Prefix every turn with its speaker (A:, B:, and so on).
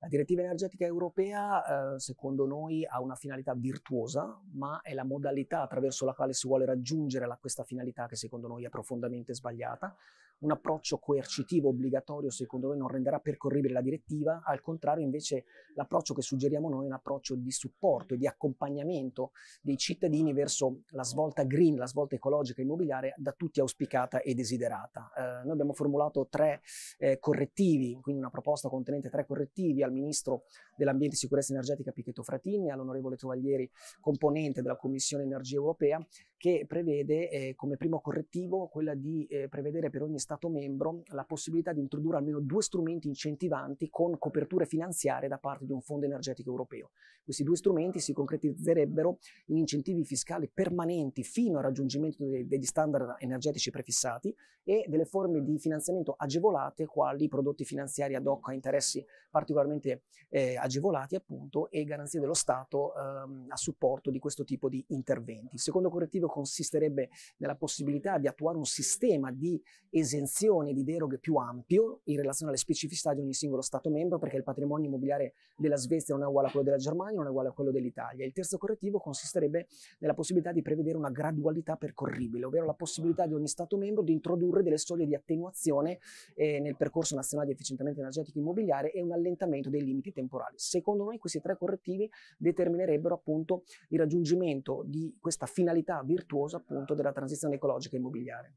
A: La direttiva energetica europea, eh, secondo noi, ha una finalità virtuosa, ma è la modalità attraverso la quale si vuole raggiungere la, questa finalità che secondo noi è profondamente sbagliata. Un approccio coercitivo obbligatorio, secondo noi, non renderà percorribile la direttiva, al contrario, invece, l'approccio che suggeriamo noi è un approccio di supporto e di accompagnamento dei cittadini verso la svolta green, la svolta ecologica immobiliare, da tutti auspicata e desiderata. Eh, noi abbiamo formulato tre eh, correttivi, quindi una proposta contenente tre correttivi al Ministro dell'Ambiente e Sicurezza Energetica Pichetto Fratini, all'onorevole Tovaglieri, componente della Commissione Energia Europea, che prevede eh, come primo correttivo quella di eh, prevedere per ogni Stato membro la possibilità di introdurre almeno due strumenti incentivanti con coperture finanziarie da parte di un fondo energetico europeo. Questi due strumenti si concretizzerebbero in incentivi fiscali permanenti fino al raggiungimento dei, degli standard energetici prefissati e delle forme di finanziamento agevolate quali prodotti finanziari ad hoc a interessi particolarmente eh, agevolati appunto e garanzie dello Stato ehm, a supporto di questo tipo di interventi. Il secondo correttivo consisterebbe nella possibilità di attuare un sistema di esenzione di deroghe più ampio in relazione alle specificità di ogni singolo Stato membro perché il patrimonio immobiliare della Svezia non è uguale a quello della Germania, non è uguale a quello dell'Italia. Il terzo correttivo consisterebbe nella possibilità di prevedere una gradualità percorribile, ovvero la possibilità di ogni Stato membro di introdurre delle soglie di attenuazione eh, nel percorso nazionale di efficientamento energetico immobiliare e un allentamento dei limiti temporali. Secondo noi questi tre correttivi determinerebbero appunto il raggiungimento di questa finalità virtuosa appunto della transizione ecologica immobiliare.